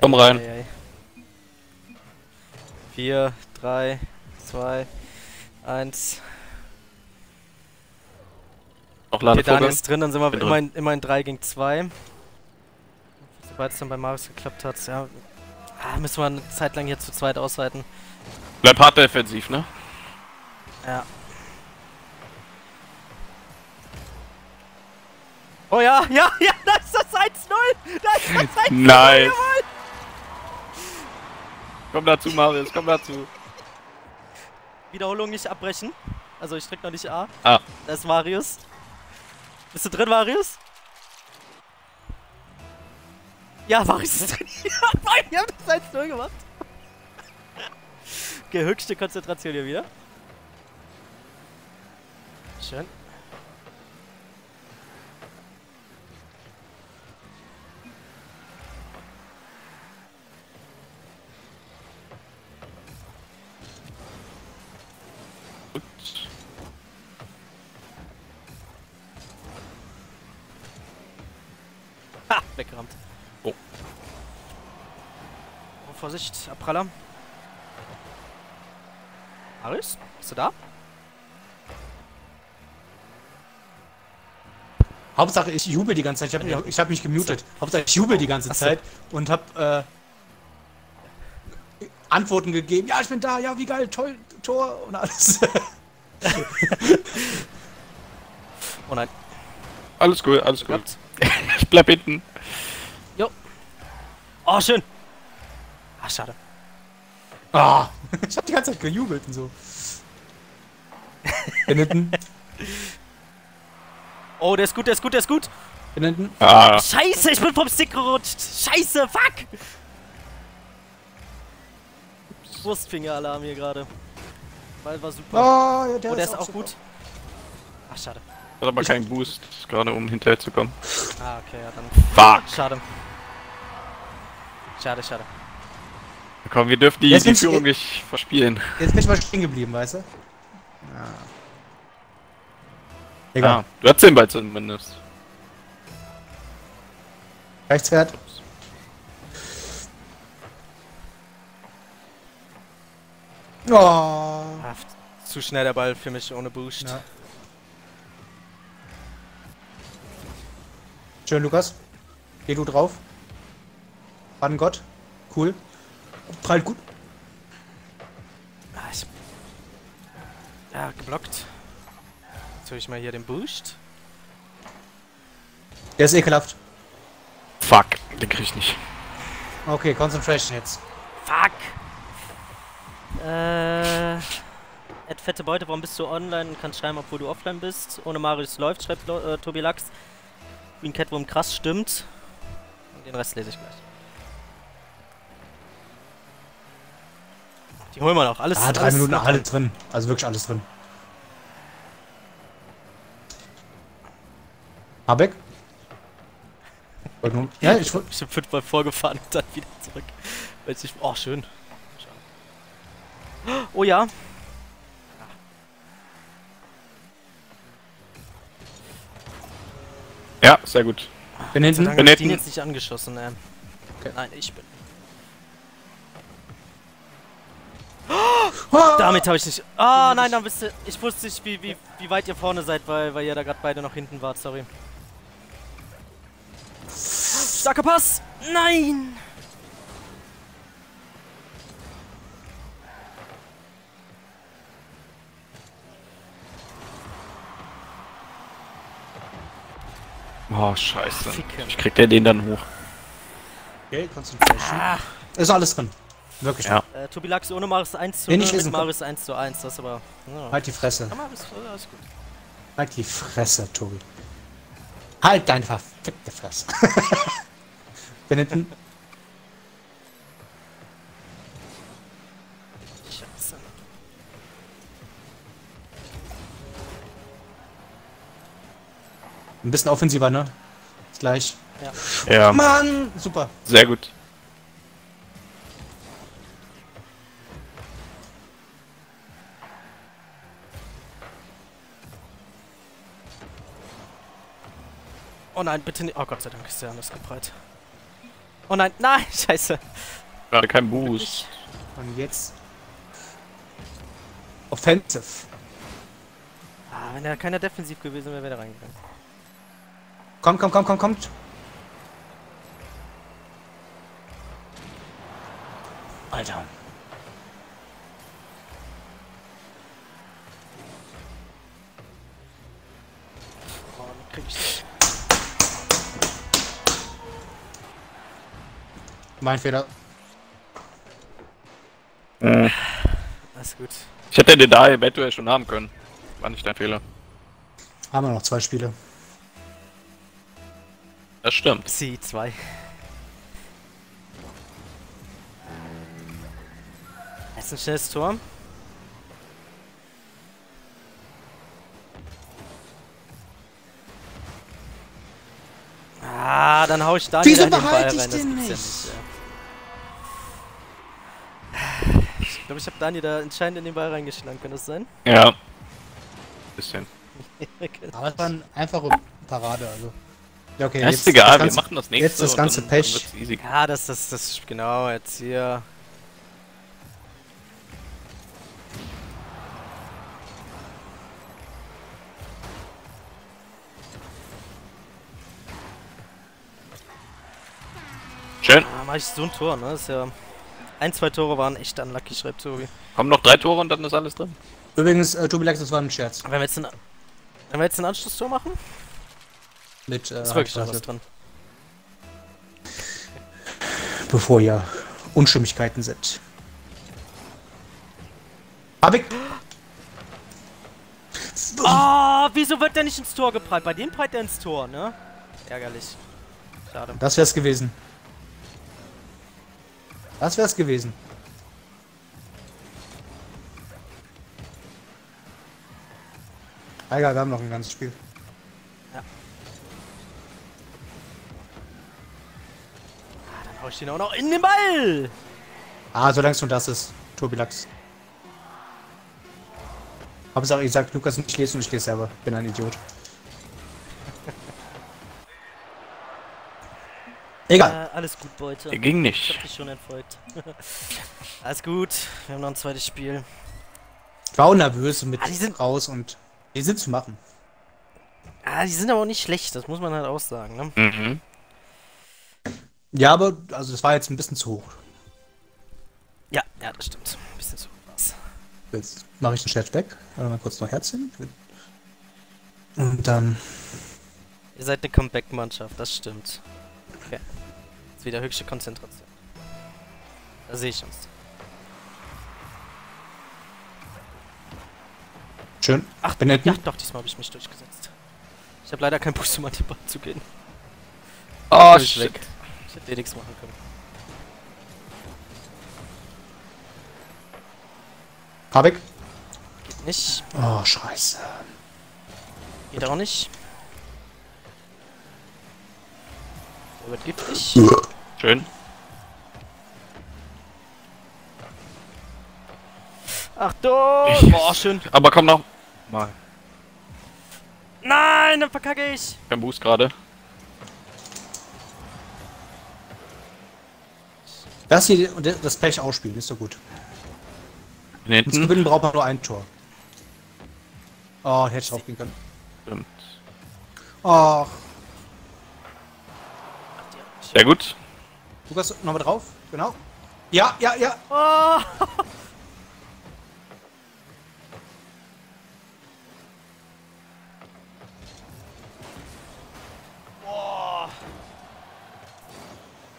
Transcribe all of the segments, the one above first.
Komm rein. Ei, ei, ei. Vier, drei, zwei, eins. Noch Okay, Daniel Ladevorgang. ist drin, dann sind wir immerhin, immerhin 3 gegen 2. Sobald es dann bei Marius geklappt hat, ja. Ah, müssen wir eine Zeit lang hier zu zweit ausweiten. Bleib hart defensiv, ne? Ja. Oh ja, ja, ja, da ist das 1-0! Da ist das 1-0! Nice. Komm dazu, Marius, komm dazu. Wiederholung nicht abbrechen. Also ich drück noch nicht A. Ah. Da ist Marius. Bist du drin, Marius? Ja, Marius ist drin. Ja, haben das 1-0 gemacht. Okay, höchste Konzentration hier wieder. Schön. Vorsicht, Abpraller. Marius, bist du da? Hauptsache, ich jubel die ganze Zeit. Ich habe mich, ich hab mich gemutet. Hauptsache, ich jubel die ganze. Zeit und habe äh, Antworten gegeben. Ja, ich bin da. Ja, wie geil. Toll. Tor und alles. Oh nein, Alles gut, alles gut. Ich bleib hinten. Oh, schön. Ah, schade. Ah, ich habe die ganze Zeit gejubelt und so. Hinten. Oh, der ist gut, der ist gut, der ist gut. Hinten. Ah, Scheiße, ich bin vom Stick gerutscht. Scheiße, fuck. Wurstfinger-Alarm hier gerade. Ball war super. Oh, ja, der, oh, der ist auch super. gut. Ach, schade. hat aber keinen Boost, gerade um hinterher zu kommen. Ah, okay, ja, dann. Fuck. Schade. Schade, schade. Komm, wir dürfen die, die Führung nicht verspielen. Jetzt bin ich mal stehen geblieben, weißt du? Ja. Egal. Ja, du hast den Ball zumindest. Rechtswert. Oh. Ah, zu schnell der Ball für mich ohne Boost. Ja. Schön, Lukas. Geh du drauf. Bann Gott. Cool. Prallt gut. Ah, ich... Ja, geblockt. Jetzt hol ich mal hier den Boost. Der ist ekelhaft. Fuck, den krieg ich nicht. Okay, Concentration jetzt. Fuck! Äh. Ed fette Beute, warum bist du online und kannst schreiben, obwohl du offline bist? Ohne Marius läuft, schreibt äh, Tobi Lachs. Green Catworm krass stimmt. Und den Rest lese ich gleich. Die holen wir noch. Alles. Ah, drei alles Minuten alles drin. Also wirklich alles drin. Habeck? Wollte nur- Ja, ich wollte. Ich bin fünfmal vorgefahren und dann wieder zurück. Weil ich, oh, schön. Oh ja. Ja, sehr gut. Bin hinten. Bin hab ich hinten. jetzt nicht angeschossen, ähm. Okay. Nein, ich bin. Damit habe ich nicht. Ah, nein, dann bist du. Ich wusste nicht, wie, wie, wie weit ihr vorne seid, weil, weil ihr da gerade beide noch hinten wart, sorry. Starker Pass! Nein! Oh, scheiße. Ich krieg der den dann hoch. Okay, Concentration. Ah, Ist alles drin. Wirklich. Ja. äh, Tobi Lachs ohne Marius 1 zu Nee, 0, nicht mit Marius 1 zu 1, das aber. Ja. Halt die Fresse. Ja, Marius, ja, ist gut. Halt die Fresse, Tobi. Halt deine verfickte Fresse. Bin hinten. Scheiße. Ein bisschen offensiver, ne? Ist gleich. Ja, Mann! Super. sehr gut. Oh nein, bitte nicht. Oh Gott sei Dank ist der anders gebreit. Oh nein, nein, scheiße. Gerade kein Boost. Und jetzt. Offensive. Ah, wenn er keiner defensiv gewesen wäre, wäre er reingegangen. Kommt, kommt, kommt, kommt, kommt. Alter. Oh, krieg ich Mein Fehler. Hm. Alles gut. Ich hätte den da eventuell schon haben können. War nicht dein Fehler. Haben wir noch zwei Spiele. Das stimmt. C2. Jetzt ein schnelles Tor. Ah, dann hau ich da Wieso den behalte ich Das den nicht? nicht. Glaube, ich habe Dani da entscheidend in den Ball reingeschlagen. Kann das sein? Ja. Bisschen. Aber es war eine einfache Parade, also. Ja, okay, Ja, ist egal, das wir ganze- machen das nächste. jetzt das ganze dann- Pech. Ja, das, das, das, genau, jetzt hier. Schön. Ah, mach ich so ein Tor, ne? Das ist ja. Ein, zwei Tore waren echt unlucky, schreibt Tobi. Kommen noch drei Tore und dann ist alles drin. Übrigens, äh, Tobi Lex, das war ein Scherz. Wenn wir jetzt ein, wenn wir jetzt ein Anschlusstor machen, Mit, äh, ist wirklich noch was dran. bevor hier Unstimmigkeiten sind. Hab ich. Ah, wieso wird der nicht ins Tor geprallt? Bei dem prallt er ins Tor, ne? Ärgerlich. Schade. Das wär's gewesen. Das wär's gewesen. Egal, wir haben noch ein ganzes Spiel. Ah, dann hau ich den auch noch in den Ball! Ah, solange es nur das ist. Lachs. Hauptsache, ich sag Lukas nicht lesen und ich lese selber. Bin ein Idiot. Egal. Äh, alles gut, Beute. Der ging Ich hab nicht. dich schon entfolgt. alles gut, wir haben noch ein zweites Spiel. Ich war auch nervös mit Ah, die sind- raus und die sind zu machen. Ah, die sind aber auch nicht schlecht, das muss man halt auch sagen, ne? Mhm. Ja, aber also das war jetzt ein bisschen zu hoch. Ja, ja, das stimmt. Ein bisschen zu was. Jetzt mache ich den Chat weg. Warte mal kurz noch Herzchen. Und dann. Ihr seid eine Comeback-Mannschaft, das stimmt. Okay. Wieder höchste Konzentration. Da sehe ich uns. Schön. Ach, bin ja, doch, diesmal habe ich mich durchgesetzt. Ich habe leider keinen Boost, um an die Ball zu gehen. Oh, shit. weg. Ich hätte eh nichts machen können. Hab ich. Geht nicht. Oh, scheiße. Geht auch nicht. Der wird giftig. Schön. Achtung! Ich- Boah, schön. Aber komm noch. Mal. Nein, dann verkacke ich. Kein Boost gerade. Das hier, das Pech ausspielen, ist so gut. Hinten. gewinnen braucht man nur ein Tor. Oh, hätte ich drauf gehen können. Stimmt. Oh, Sehr gut. Lukas, nochmal drauf. Genau. Ja, ja, ja. Oh.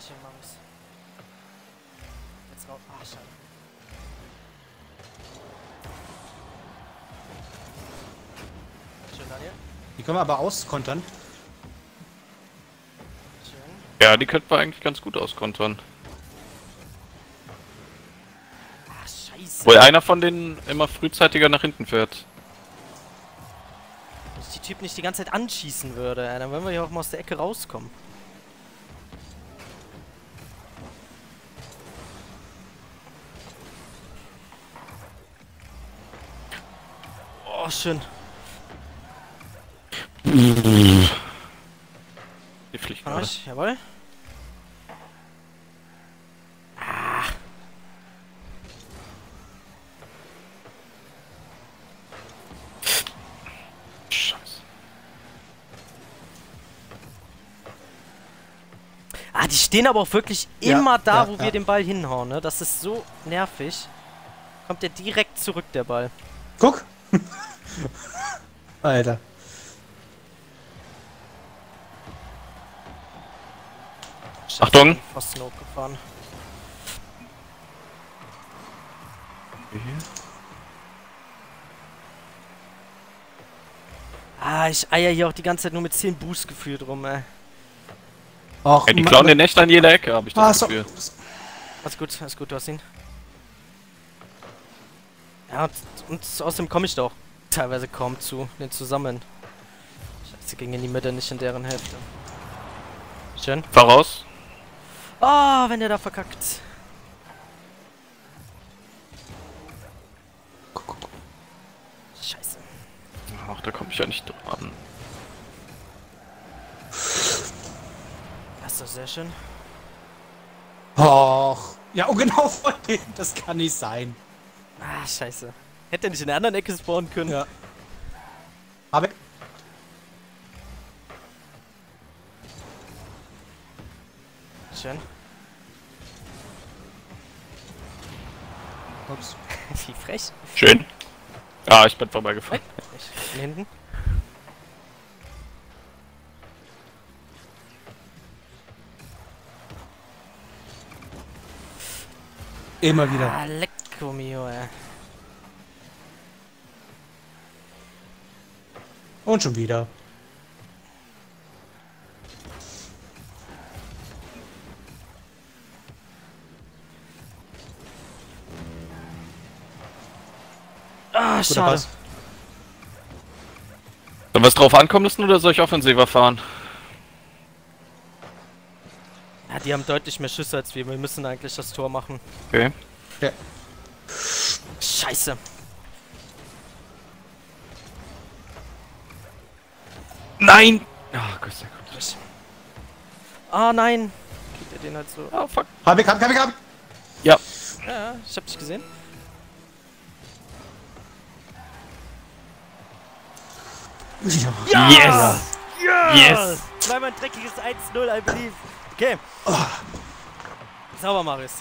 Schön, Maus. Jetzt raus. Ah, schade. Schön, Daniel. Die können wir aber auskontern. Ja, die könnten wir eigentlich ganz gut auskontern. Ah, scheiße. Wohl einer von denen immer frühzeitiger nach hinten fährt. Wenn ich die Typ nicht die ganze Zeit anschießen würde, dann würden wir hier auch mal aus der Ecke rauskommen. Oh, schön. Von euch, jawohl. Ah. Scheiße. Ah, die stehen aber auch wirklich ja, immer da, ja, wo ja. wir den Ball hinhauen, ne? Das ist so nervig. Kommt der direkt zurück, der Ball. Guck! Alter. Achtung. Pfosten hochgefahren. Ah, ich eier hier auch die ganze Zeit nur mit 10 Boost gefühlt rum, ey. Och, Ja, die klauen den echt an jeder Ecke, habe ich das Ah, so. Gefühl. Alles gut, alles gut, du hast ihn. Ja, und, und außerdem komme ich doch teilweise kaum zu, den zu sammeln. Scheiße, ging in die Mitte, nicht in deren Hälfte. Schön. Voraus. Oh, wenn der da verkackt. Scheiße. Ach, da komme ich ja nicht dran. Das ist doch sehr schön. Och. Ja, oh genau vor dem. Das kann nicht sein. Ah, scheiße. Hätte er nicht in der anderen Ecke spawnen können? Ja. Hab Schön. Ups. Wie frech. Schön. Ah, ich bin vorbeigefahren. Frech. Von hinten. Immer wieder. Ah, lecco mio, ey. Und schon wieder. Ah, Guter schade. Pass. Sollen wir es drauf ankommen lassen oder soll ich offensiver fahren? Ja, die haben deutlich mehr Schüsse als wir. Wir müssen eigentlich das Tor machen. Okay. Ja. Scheiße. Nein! Ah, Gott sei Dank. Ah, nein. Kriegt er den halt so. Ah, fuck. Hab ich, hab ich, hab ich, hab ich. Ja. Ja, ich hab dich gesehen. Ja. Yes! Yes! Zweimal ein dreckiges 1-0, I believe. Okay. Sauber, Marius.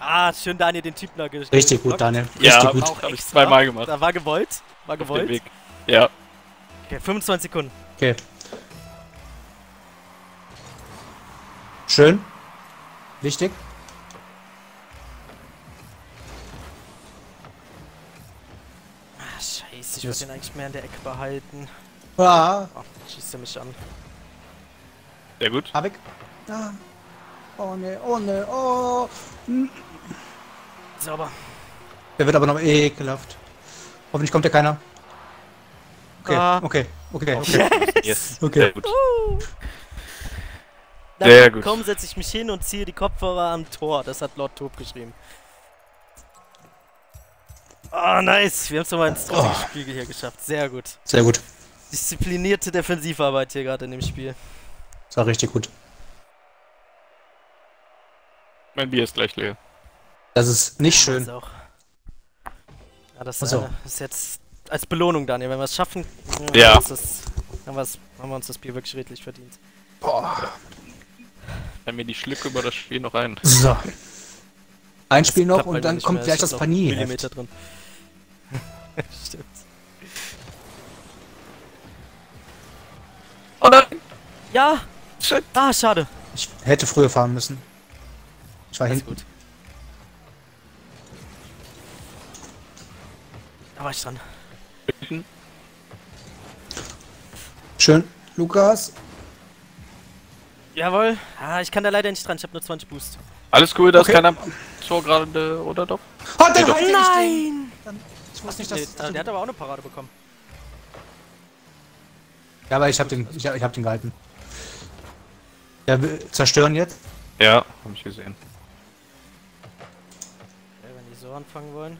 Ah, schön Daniel den Typen da ge- Richtig gut. Daniel. Ja, Richtig gut. Auch Hab ich zweimal gemacht. Da war gewollt. War gewollt. Weg. Ja. Okay, 25 Sekunden. Okay. Schön. Wichtig. Ich Yes. würde den eigentlich mehr in der Ecke behalten. Ah, Oh, schießt er mich an. Sehr gut. hab ich. Ah. Oh ne, oh ne, oh. Sauber. Der wird aber noch ekelhaft. Hoffentlich kommt ja keiner. Okay, Ah. okay, okay, okay. Yes. Okay. Sehr gut. Dann Sehr gut. Komm, setze ich mich hin und ziehe die Kopfhörer am Tor. Das hat Lord Tob geschrieben. Ah, nice. Wir haben es nochmal ins Oh. Spiel hier geschafft. Sehr gut. Sehr gut. Disziplinierte Defensivarbeit hier gerade in dem Spiel. Das war richtig gut. Mein Bier ist gleich leer. Das ist nicht Das schön. ist auch. Ja, das Ach so. äh, ist jetzt als Belohnung, Daniel. Wenn wir es schaffen, Ja. ist das, haben, haben wir uns das Bier wirklich redlich verdient. Boah. Dann mir die Schlücke über das Spiel noch ein. So. Ein Spiel noch und dann kommt gleich das Panini. Millimeter drin. Stimmt. Oh nein! Ja! Shit. Ah, schade. Ich hätte früher fahren müssen. Ich war hinten. gut. Da war ich dran. Schön. Lukas. Jawohl. Ah, ich kann da leider nicht dran. Ich habe nur 20 Boost. Alles cool, da ist Okay. keiner Tor gerade, oder doch? Oh, der doch. halte ich den. Nein! Ich wusste nicht, Nee, dass. äh, der hat aber auch eine Parade bekommen. Ja, aber ich hab den, ich, hab- ich hab den gehalten. Ja, zerstören jetzt. Ja, hab ich gesehen. Okay, wenn die so anfangen wollen.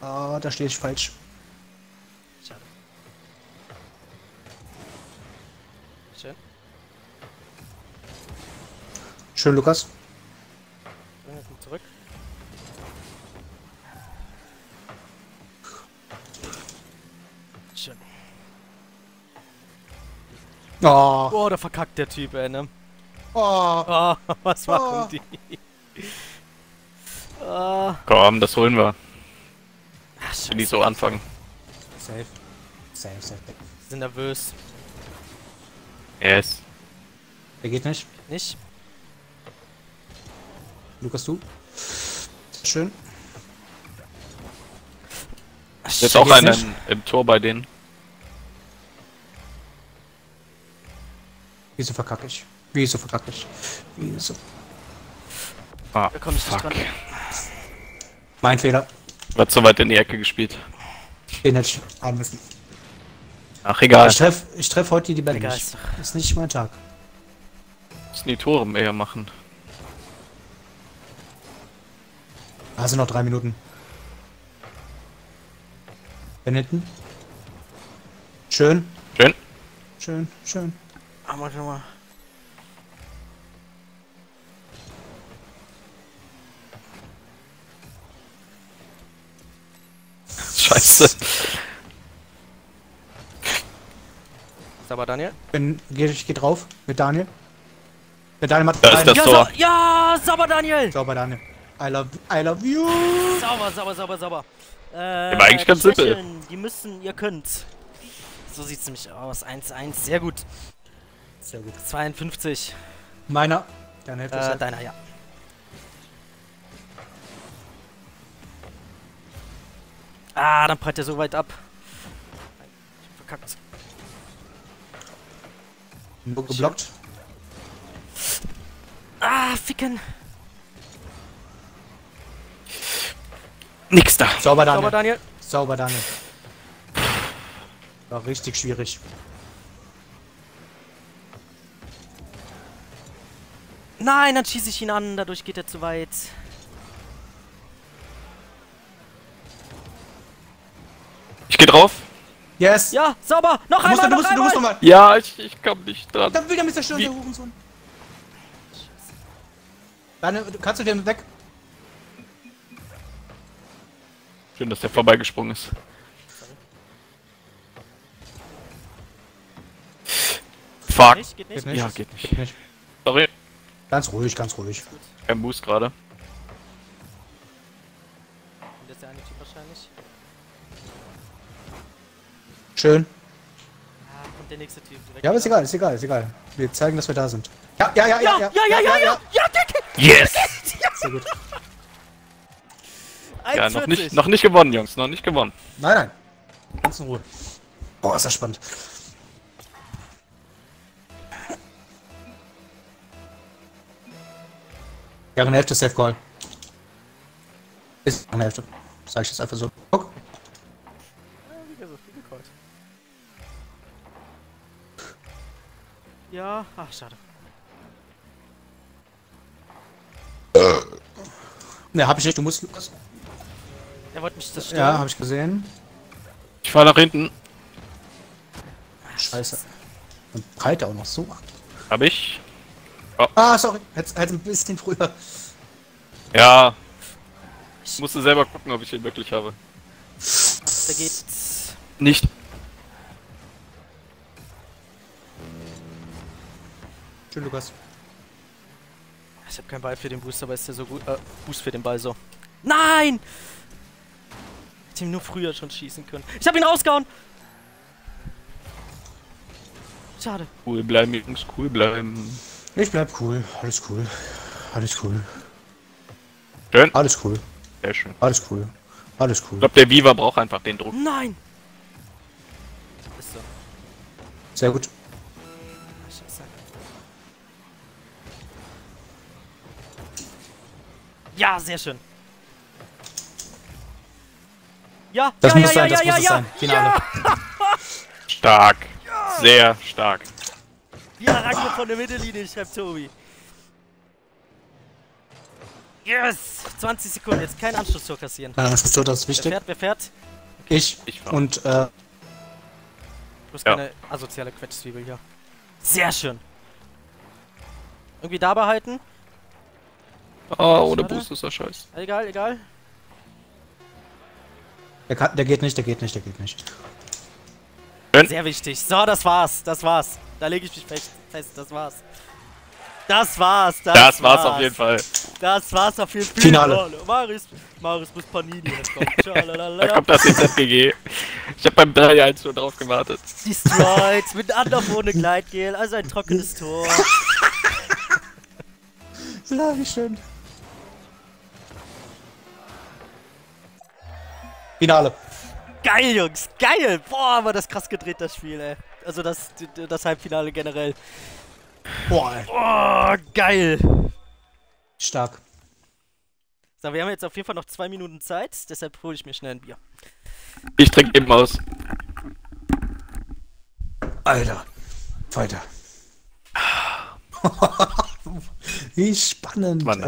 Ah, da stehe ich falsch. Schade. Schön. Schön, Lukas. Schön. Oh, Boah, da verkackt der Typ, ey, ne? oh. Oh, was machen Oh. die? Ah, Komm, das holen wir. ach, Wenn die so anfangen. Safe. Safe, safe. sind nervös. Yes. Der geht nicht. Nicht? Lukas, du. Schön. Jetzt auch im, im Tor bei denen. Wieso verkacke ich? Wieso verkacke ich? Wieso? Ah, Da fuck. dran. Mein Fehler. Wird so weit in die Ecke gespielt. Den hätte ich haben müssen. Ach, egal. Ich treffe ich treff heute die Bälle nicht. ist nicht mein Tag. Müssen die Tore mehr machen. Also noch drei Minuten. Benetton. Schön, Schön. schön, schön. Ah, mach schon mal. Scheiße. Ist aber Daniel? Bin, geh, ich geh drauf mit Daniel. Mit Daniel macht Da ist das Ja, Tor. sau ja, sauber, Daniel! Sauber, Daniel. I love, I love you. Sauber, sauber, sauber, sauber. Äh, war eigentlich ganz simpel. Die müssen, ihr könnt. So sieht's nämlich aus. 1-1, sehr gut. Sehr gut. 52. Meiner. Deine Hälfte ist Äh, deiner, ja. Ah, dann prallt er so weit ab. Nein, ich hab verkackt. nur geblockt. Ah, ficken. Nix da. Sauber, Daniel. Sauber, Daniel. Sauber, Daniel. War richtig schwierig. Nein, dann schieße ich ihn an, dadurch geht er zu weit. Ich geh drauf. Yes. Ja, sauber! Noch Du musst, einmal, du noch musst, du einmal! musst nochmal. Ja, ich, ich komm nicht dran. Dann wieder Mr. Stirn, Wie- der Hurensohn. Du- kannst du den weg? Schön, dass der vorbeigesprungen ist. Fuck. Nicht, geht Geht nicht. nicht. Ja, geht nicht. Geht nicht. Sorry. Ganz ruhig, ganz ruhig. Kein Boost gerade. Und das ist der eine Typ wahrscheinlich. Schön. Ah, und der nächste Typ direkt. Ja, aber ist egal, ist egal, ist egal. Wir zeigen, dass wir da sind. Ja, ja, ja, Ja, ja, ja, ja, ja! Ja, Dick! Yes! Sehr gut. Ja, noch 1,40. nicht, noch nicht gewonnen, Jungs. Noch nicht gewonnen. Nein, nein. Ganz in Ruhe. Boah, ist das spannend. Ja, eine Hälfte Safe Call. Ist eine Hälfte. Sag ich jetzt einfach so. Guck. Ja, ach, schade. Ne, hab ich nicht. Du musst. Lukas. Er wollte mich zerstören. Ja, hab ich gesehen. Ich fahr nach hinten. Scheiße. Und er auch noch so. Hab ich. Ah, sorry. Hätte hätte ein bisschen früher. Ja. Ich musste selber gucken, ob ich den wirklich habe. Der geht. Nicht. Schön, Lukas. Ich habe keinen Ball für den Boost, aber ist der so gut. Äh, Boost für den Ball so. Nein! Hätte ihm nur früher schon schießen können. Ich habe ihn rausgehauen! Schade. Cool bleiben, Jungs. Cool bleiben. Ich bleib cool. Alles cool. Alles cool. Schön. Alles cool. Sehr schön. Alles cool. Alles cool. Ich glaube, der Viva braucht einfach den Druck. Nein! Sehr gut. Scheiße. Ja, sehr schön. Ja, Das ja, muss ja, sein, ja, das ja, muss es ja, sein. Finale. Stark. Sehr stark. Ja, Ranke von der Mittellinie, schreibt Tobi. Yes! 20 Sekunden, jetzt kein Anschlusstor kassieren. Ja, das ist so das ist Wer fährt, wer fährt? Ich Ich fahr. und äh, Bloß Ja. keine asoziale Quetschzwiebel hier. Sehr schön. Irgendwie da behalten. Oh, ohne. Boost ist das scheiße. Egal, egal. der, kann, der geht nicht, der geht nicht, der geht nicht. Sehr wichtig. So, das war's. Das war's. Da lege ich mich fest, fest, das war's. Das war's, das, Das war's auf jeden Fall. Das war's auf jeden Fall. Finale. Marius, Marius muss Panini jetzt kommen. Da kommt das ZGG. Ich habe beim 3-1 schon drauf gewartet. Destroyed, mit Anlauf ohne Gleitgel, also ein trockenes Tor. Ja, wie schön. Finale. Geil, Jungs, geil! Boah, war das krass gedreht, das Spiel, ey. Also das, das Halbfinale generell. Boah. Oh, geil! stark. So, wir haben jetzt auf jeden Fall noch zwei Minuten Zeit, deshalb hole ich mir schnell ein Bier. Ich trinke eben aus. Alter. Weiter. wie spannend. Mann.